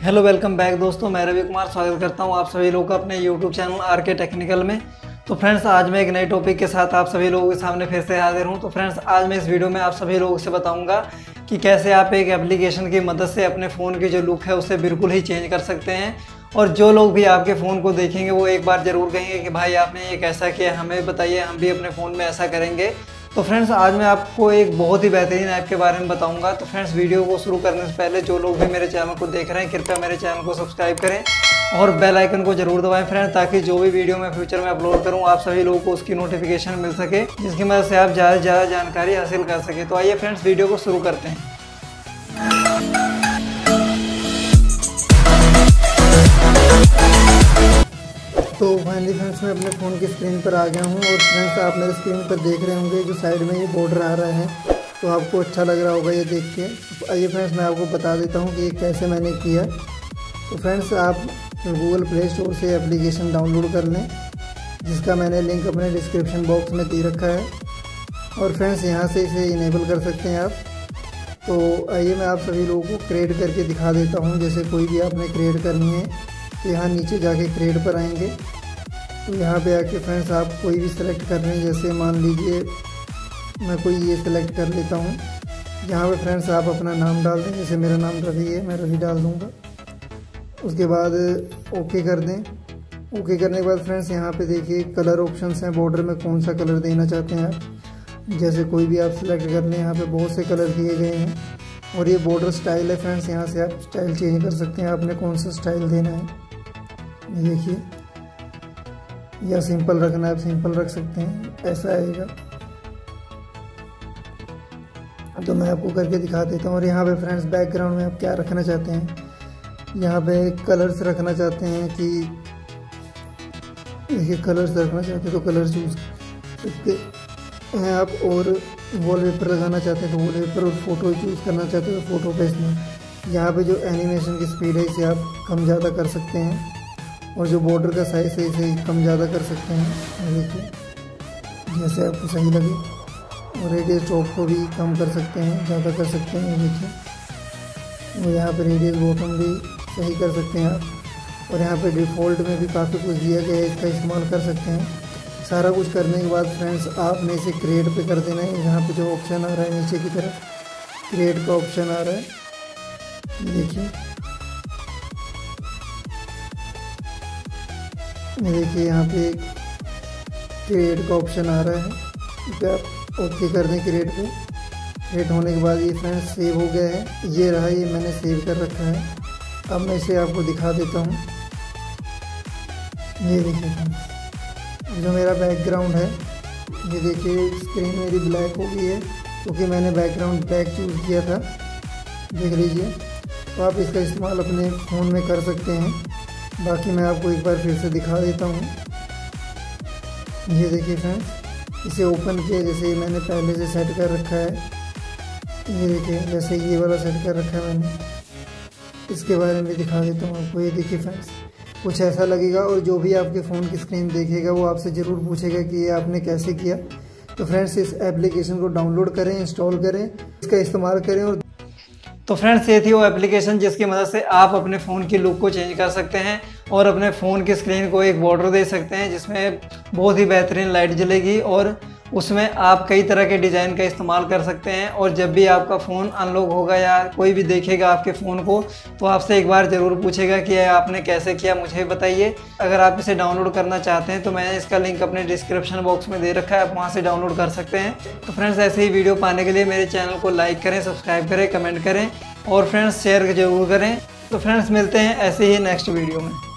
Hello welcome back दोस्तों। मैं रवि कुमार स्वागत करता हूँ आप सभी लोगों का अपने YouTube channel R K technical में। तो फ्रेंड्स आज मैं एक नए टॉपिक के साथ आप सभी लोगों के सामने फिर से हाजिर हूँ। तो फ्रेंड्स आज मैं इस वीडियो में आप सभी लोगों से बताऊँगा कि कैसे आप एक एप्लीकेशन की मदद से अपने फ़ोन की जो लुक है, उसे बिल्कुल ही चेंज कर सकते हैं। और जो लोग भी आपके फ़ोन को देखेंगे, वो एक बार ज़रूर कहेंगे कि भाई आपने ये कैसा किया हमें बताइए, हम भी अपने फ़ोन में ऐसा करेंगे। तो फ्रेंड्स आज मैं आपको एक बहुत ही बेहतरीन ऐप के बारे में बताऊँगा। तो फ्रेंड्स वीडियो को शुरू करने से पहले जो लोग भी मेरे चैनल को देख रहे हैं, कृपया मेरे चैनल को सब्सक्राइब करें और बेल आइकन को ज़रूर दबाएँ फ्रेंड्स ताकि जो भी वीडियो मैं फ्यूचर में अपलोड करूँ, आप सभी लोगों को उसकी नोटिफिकेशन मिल सके, जिसकी मदद से आप ज़्यादा से ज़्यादा जानकारी हासिल कर सकें। तो आइए फ्रेंड्स वीडियो को शुरू करते हैं। तो फाइनली फ्रेंड्स मैं अपने फ़ोन की स्क्रीन पर आ गया हूँ और फ्रेंड्स आप मेरे स्क्रीन पर देख रहे होंगे जो साइड में ये बॉर्डर आ रहा है। तो आपको अच्छा लग रहा होगा ये देख के। आइए फ्रेंड्स मैं आपको बता देता हूँ कि ये कैसे मैंने किया। तो फ्रेंड्स आप गूगल प्ले स्टोर से एप्लीकेशन डाउनलोड कर लें, जिसका मैंने लिंक अपने डिस्क्रिप्शन बॉक्स में दे रखा है। और फ्रेंड्स यहाँ से इसे इनेबल कर सकते हैं आप। तो आइए मैं आप सभी लोगों को क्रिएट करके दिखा देता हूँ, जैसे कोई भी आपने क्रिएट करनी है। तो यहाँ नीचे जाके क्रिएट पर आएँगे। तो यहाँ पे आके फ्रेंड्स आप कोई भी सिलेक्ट कर रहे हैं, जैसे मान लीजिए मैं कोई ये सिलेक्ट कर लेता हूँ। यहाँ पे फ्रेंड्स आप अपना नाम डाल दें, जैसे मेरा नाम रवि है, मैं रवि डाल दूँगा। उसके बाद ओके कर दें। ओके करने के बाद फ्रेंड्स यहाँ पे देखिए कलर ऑप्शंस हैं बॉर्डर में कौन सा कलर देना चाहते हैं आप। जैसे कोई भी आप सिलेक्ट कर लें, यहाँ पे बहुत से कलर दिए गए हैं। और ये बॉर्डर स्टाइल है फ्रेंड्स यहाँ से आप स्टाइल चेंज कर सकते हैं। आपने कौन सा स्टाइल देना है? ये देखिए। या सिंपल रखना है, आप सिंपल रख सकते हैं। ऐसा आएगा। तो मैं आपको करके दिखा देता हूँ। और यहाँ पे फ्रेंड्स बैकग्राउंड में आप क्या रखना चाहते हैं? यहाँ पे कलर्स रखना चाहते हैं कि देखिए कलर्स रखना चाहते हैं तो कलर यूज़ सकते हैं आप और वॉलपेपर लगाना चाहते हैं तो वॉलपेपर और फ़ोटो चूज़ करना चाहते हैं तो फ़ोटो इसमें यहाँ पे जो एनिमेशन की स्पीड है, इसे आप कम ज़्यादा कर सकते हैं, और जो बॉर्डर का साइज़ है, इसे कम ज़्यादा कर सकते हैं। देखिए, जैसे आपको सही लगे, और रेडियस टॉप को भी कम कर सकते हैं, ज़्यादा कर सकते हैं देखिए। और यहाँ पर रेडियस बॉटम भी सही कर सकते हैं आप, और यहाँ पर डिफ़ॉल्ट में भी काफ़ी कुछ दिया गया है, इसका इस्तेमाल कर सकते हैं। सारा कुछ करने के बाद फ्रेंड्स आपने इसे क्रिएट पे कर देना है। यहाँ पे जो ऑप्शन आ रहा है, नीचे की तरफ़ क्रिएट का ऑप्शन आ रहा है। देखिए। देखिए, यहाँ पे क्रिएट का ऑप्शन आ रहा है। इस आप ओके कर दें क्रिएट पे क्रिएट होने के बाद ये फ्रेंड्स सेव हो गया है। ये रहा, ये मैंने सेव कर रखा है। अब मैं इसे आपको दिखा देता हूँ। ये देखिए फ्रेंड्स जो मेरा बैकग्राउंड है, ये देखिए स्क्रीन मेरी ब्लैक हो गई है, क्योंकि मैंने बैकग्राउंड ब्लैक चूज़ किया था। देख लीजिए तो आप इसका इस्तेमाल अपने फ़ोन में कर सकते हैं। बाकी मैं आपको एक बार फिर से दिखा देता हूँ। ये देखिए फ्रेंड्स इसे ओपन किया, जैसे मैंने पहले से सेट कर रखा है। ये देखिए, जैसे ये वाला सेट कर रखा है मैंने। इसके बारे में दिखा देता हूँ आपको, ये देखिए फ्रेंड्स कुछ ऐसा लगेगा और जो भी आपके फ़ोन की स्क्रीन देखेगा, वो आपसे ज़रूर पूछेगा कि ये आपने कैसे किया। तो फ्रेंड्स इस एप्लीकेशन को डाउनलोड करें इंस्टॉल करें, इसका इस्तेमाल करें और तो फ्रेंड्स ये थी वो एप्लीकेशन जिसकी मदद से आप अपने फ़ोन की लुक को चेंज कर सकते हैं और अपने फ़ोन की स्क्रीन को एक बॉर्डर दे सकते हैं, जिसमें बहुत ही बेहतरीन लाइट जलेगी और उसमें आप कई तरह के डिज़ाइन का इस्तेमाल कर सकते हैं और जब भी आपका फ़ोन अनलॉक होगा या कोई भी देखेगा आपके फ़ोन को तो आपसे एक बार ज़रूर पूछेगा कि आपने कैसे किया, मुझे बताइए। अगर आप इसे डाउनलोड करना चाहते हैं तो मैंने इसका लिंक अपने डिस्क्रिप्शन बॉक्स में दे रखा है, आप वहाँ से डाउनलोड कर सकते हैं। तो फ्रेंड्स, ऐसे ही वीडियो पाने के लिए मेरे चैनल को लाइक करें, सब्सक्राइब करें, कमेंट करें और फ्रेंड्स, शेयर ज़रूर करें। तो फ्रेंड्स, मिलते हैं ऐसे ही नेक्स्ट वीडियो में।